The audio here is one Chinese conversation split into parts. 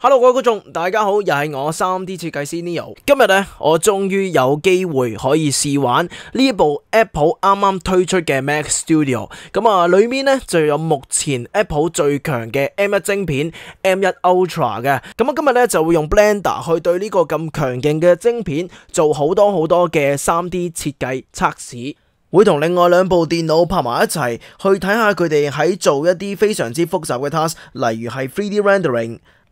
Hello，各位觀眾，大家好，又係我三 D 設計師 Neo。今日呢，我終於有機會可以試玩呢一部 Apple 啱啱推出嘅 Mac Studio。咁啊，裏面呢就有目前 Apple 最強嘅 M1 晶片 M1 Ultra 嘅。咁啊，今日呢就會用 Blender 去對呢個咁強勁嘅晶片做好多好多嘅三 D 設計測試。會同另外兩部電腦拍埋一齊去睇下佢哋喺做一啲非常之複雜嘅 task，例如係 3D rendering。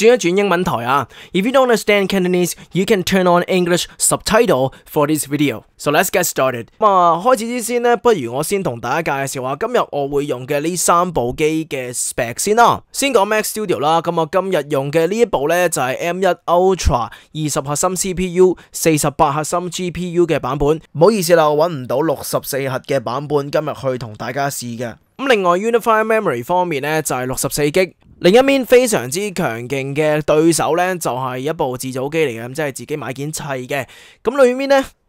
轉一轉英文台啊！If you don't understand Cantonese, you can turn on English subtitle for this video. So let's get started。咁啊，開始之先呢，不如我先同大家介紹下今日我會用嘅呢三部機嘅 spec 先啦。先講 Mac Studio 啦，咁我今日用嘅呢一部呢，就係 M1 Ultra 二十核心 CPU、四十八核心 GPU 嘅版本。唔好意思啦，我揾唔到六十四核嘅版本，今日去同大家試嘅。咁另外 Unified Memory 方面呢，就係六十四 G。另一面非常之強勁嘅對手呢，就係一部自組機嚟嘅，咁即係自己買件砌嘅。咁裏面呢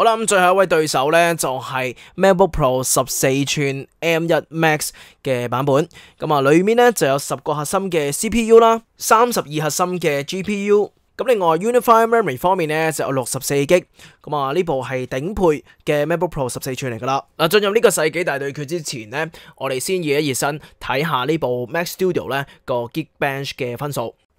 好啦，咁最後一位對手呢，就係 MacBook Pro 十四寸 M1 Max 嘅版本，咁啊裏面呢，就有十個核心嘅 CPU 啦，三十二核心嘅 GPU，咁另外 Unified Memory 方面呢，就有六十四 G，咁啊呢部係頂配嘅 MacBook Pro 十四寸嚟噶啦。嗱，進入呢個世紀大對決之前呢，我哋先熱一熱身，睇下呢部 Mac Studio 呢個 Geekbench 嘅分數。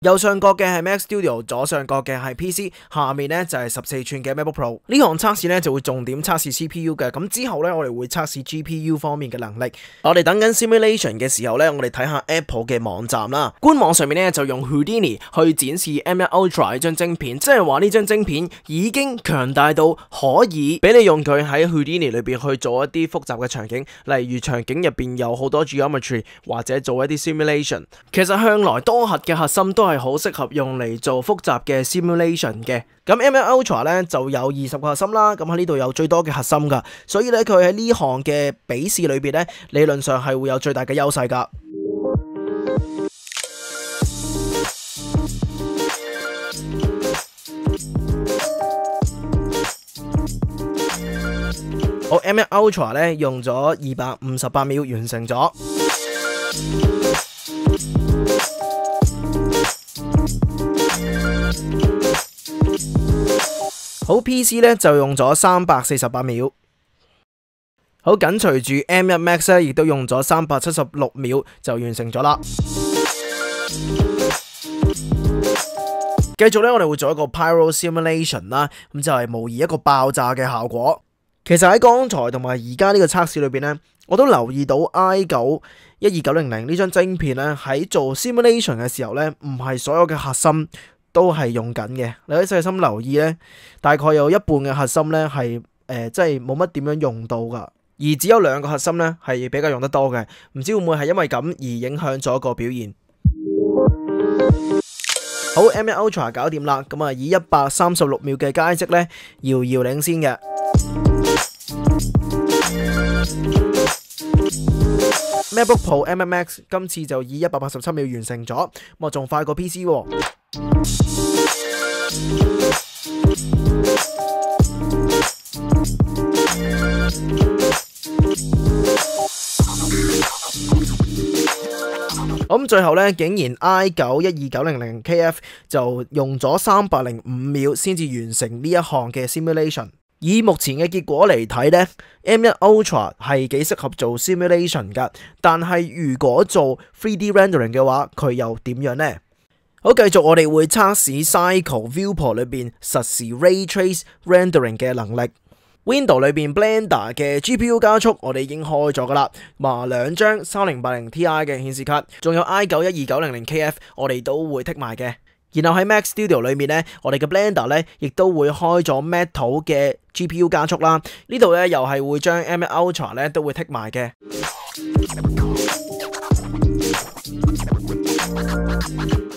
右上角嘅系 Mac Studio，左上角嘅系 PC，下面呢就系十四寸嘅 MacBook Pro。呢项测试呢就会重点测试 CPU 嘅，咁之后呢，我哋会测试 GPU 方面嘅能力。我哋等紧 simulation 嘅时候呢，我哋睇下 Apple 嘅网站啦。官网上面呢，就用 Houdini 去展示 M1 Ultra 呢張晶片，即系话呢张晶片已经强大到可以俾你用佢喺 Houdini 里边去做一啲复杂嘅场景，例如场景入边有好多 geometry 或者做一啲 simulation。其实向来多核嘅核心都系好適合用嚟做複雜嘅 simulation 嘅，咁 M1 Ultra 咧就有二十個核心啦，咁喺呢度有最多嘅核心噶，所以咧佢喺呢項嘅比試裏邊咧，理論上係會有最大嘅優勢噶。好，M1 Ultra 咧用咗二百五十八秒完成咗。好 PC 咧就用咗三百四十八秒，好緊隨住 M1 Max 咧，亦都用咗三百七十六秒就完成咗啦。繼續咧，我哋會做一個 Pyro Simulation 啦，咁就係模拟一個爆炸嘅效果。其實喺剛才同埋而家呢個測試裏邊呢，我都留意到 i 九一二九零零呢張晶片咧喺做 Simulation 嘅時候呢，唔係所有嘅核心。都係用緊嘅，你可以細心留意呢，大概有一半嘅核心呢係誒，即係冇乜點樣用到噶，而只有兩個核心呢係比較用得多嘅，唔知會唔會係因為咁而影響咗個表現？好，M1 Ultra 搞掂啦，咁啊以一百三十六秒嘅佳绩呢，遙遙領先嘅。MacBook Pro M M X 今次就以一百八十七秒完成咗，咁啊仲快過 PC 喎。咁最後咧，竟然 i 九一二九零零 KF 就用咗三百零五秒先至完成呢一項嘅 simulation。以目前嘅結果嚟睇呢 M1 Ultra 系幾適合做 simulation 噶，但係如果做 3D rendering 嘅話，佢又點樣呢？好，繼續我哋會測試 Cycle Viewport 裏邊實時 Ray Trace Rendering 嘅能力。Window 裏邊 Blender 嘅 GPU 加速我哋已經開咗噶啦，嘛兩張三零八零 Ti 嘅顯示卡，仲有 i 九一二九零零 KF 我哋都會剔埋嘅。然後喺 Mac Studio 裏面呢，我哋嘅 Blender 呢亦都會開咗 Metal 嘅 GPU 加速啦。呢度呢又係會將 M1 Ultra 呢都會剔埋嘅。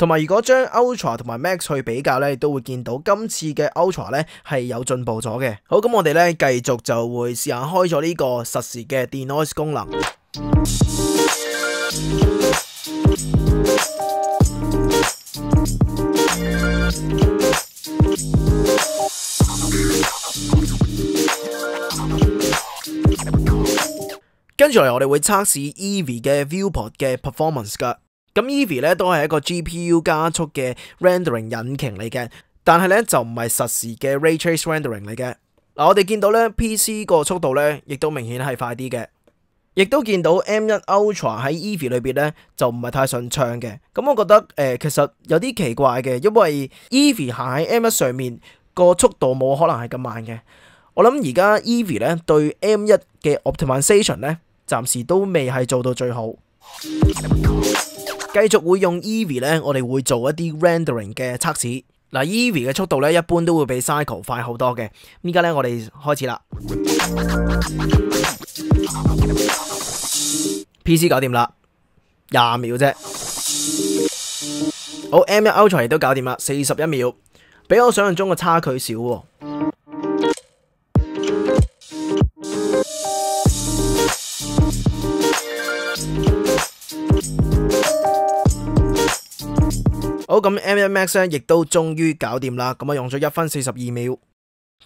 同埋如果將 Ultra 同埋 Max 去比較咧，都會見到今次嘅 Ultra 咧係有進步咗嘅。好，咁我哋呢繼續就會試下開咗呢個實時嘅 Denoise 功能。跟住嚟，我哋會測試 e v 嘅 Viewport 嘅 performance 噶。咁 Eevee 咧都係一個 GPU 加速嘅 rendering 引擎嚟嘅，但係咧就唔係實時嘅 Ray Trace rendering 嚟嘅。嗱，我哋見到咧 PC 个速度咧，亦都明顯係快啲嘅，亦都見到 M1 Ultra 喺 Eevee 裏邊咧就唔係太順暢嘅。咁我覺得诶、其實有啲奇怪嘅，因為 Eevee 行喺 M1 上面個速度冇可能係咁慢嘅。我諗而家 Eevee 咧對 M1 嘅 optimization 咧。暫時都未係做到最好，繼續會用 Eevee 咧，我哋會做一啲 rendering 嘅測試。嗱，Eevee 嘅速度咧，一般都會比 Cycle 快好多嘅。依家咧，我哋開始啦，PC 搞掂啦，廿秒啫。好，M1 Ultra 亦都搞掂啦，四十一秒，比我想象中嘅差距少。好，咁 M1 Max 咧，亦都終於搞掂啦。咁啊，用咗一分四十二秒。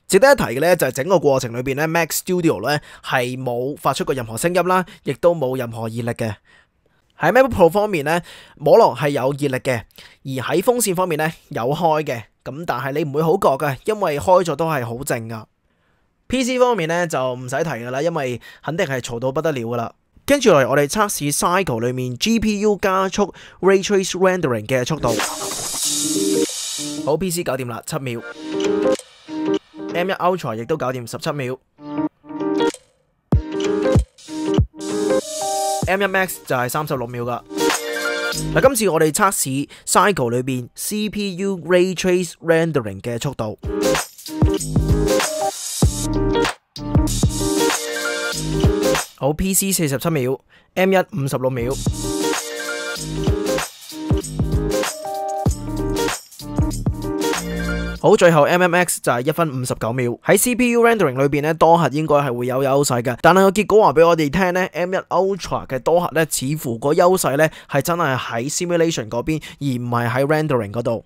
值得一提嘅咧，就係整個過程裏邊咧，Mac Studio 咧係冇發出過任何聲音啦，亦都冇任何熱力嘅。喺 MacBook Pro 方面咧，摸落係有熱力嘅，而喺風扇方面咧有開嘅。咁但係你唔會好覺嘅，因為開咗都係好靜噶。PC 方面咧就唔使提噶啦，因為肯定係嘈到不得了噶啦。跟住嚟，我哋測試 Cycle 里面 GPU 加速 Ray Trace Rendering 嘅速度。好，PC 搞掂啦，七秒。M1 Ultra 亦都搞掂，十七秒。M1 Max 就係三十六秒噶。嗱，今次我哋測試 Cycle 裏邊 CPU Ray Trace Rendering 嘅速度。好，PC 四十七秒，M 一五十六秒。好，最後 MMX 就係一分五十九秒。喺 CPU rendering 裏邊咧，多核應該係會有優勢嘅，但係個結果話俾我哋聽咧，M1 Ultra 嘅多核咧，似乎個優勢咧係真係喺 simulation 嗰邊，而唔係喺 rendering 嗰度。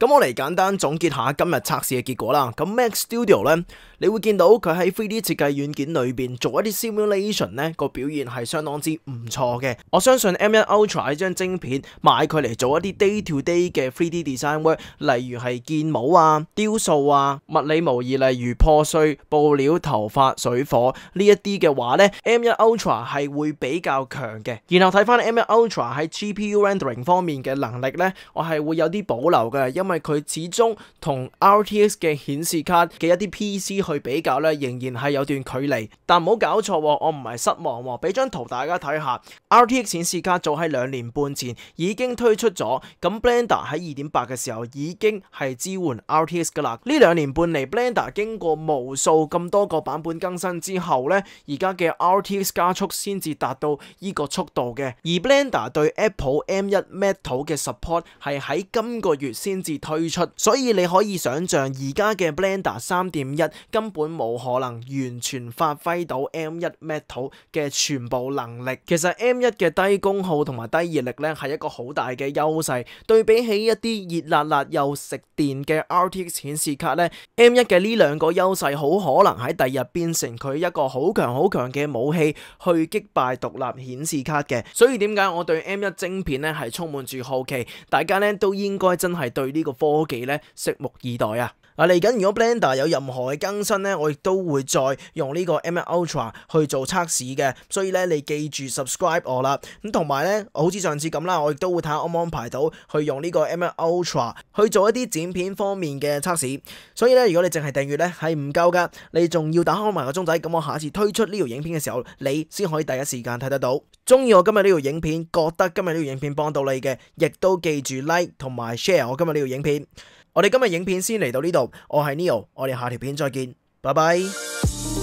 咁我嚟簡單總結下今日測試嘅結果啦。咁 Mac Studio 咧，你會見到佢喺 3D 設計軟件裏邊做一啲 simulation 咧，個表現係相當之唔錯嘅。我相信 M1 Ultra 呢張晶片買佢嚟做一啲 day to day 嘅 3D design work，例如係建模啊、雕塑啊、物理模擬，例如破碎布料、頭髮、水火呢一啲嘅話咧，M1 Ultra 系會比較強嘅。然後睇翻 M1 Ultra 喺 GPU rendering 方面嘅能力咧，我係會有啲保留嘅，因因为佢始终同 RTX 嘅显示卡嘅一啲 PC 去比较咧，仍然系有段距离。但唔好搞错，我唔系失望，俾张图大家睇下，RTX 显示卡早喺两年半前已经推出咗，咁 Blender 喺二點八嘅时候已经系支援 RTX 噶啦。呢两年半嚟，Blender 经过无数咁多个版本更新之后咧，而家嘅 RTX 加速先至达到呢个速度嘅。而 Blender 对 Apple M1 Metal 嘅 support 系喺今个月先至推出，所以你可以想象而家嘅 Blender 三點一根本冇可能完全發揮到 M1 Metal 嘅全部能力。其實 M1 嘅低功耗同埋低熱力咧係一個好大嘅優勢，對比起一啲熱辣辣又食電嘅 RTX 顯示卡咧，M1 嘅呢兩個優勢好可能喺第日變成佢一個好強好強嘅武器去擊敗獨立顯示卡嘅。所以點解我對 M1 晶片咧係充滿住好奇？大家咧都應該真係對呢個科技咧拭目以待啊！嗱，嚟緊如果 Blender 有任何嘅更新咧，我亦都會再用呢個 M1 Ultra 去做測試嘅，所以咧你記住 subscribe 我啦。咁同埋咧，好似上次咁啦，我亦都會睇下安唔安排到去用呢個 M1 Ultra 去做一啲剪片方面嘅測試。所以咧，如果你淨係訂閱咧係唔夠噶，你仲要打開埋個鐘仔，咁我下次推出呢條影片嘅時候，你先可以第一時間睇得到。中意我今日呢條影片，覺得今日呢條影片幫到你嘅，亦都記住 like 同埋 share 我今日呢條影片。我哋今日影片先嚟到呢度，我系 Neo，我哋下条片再见，拜拜。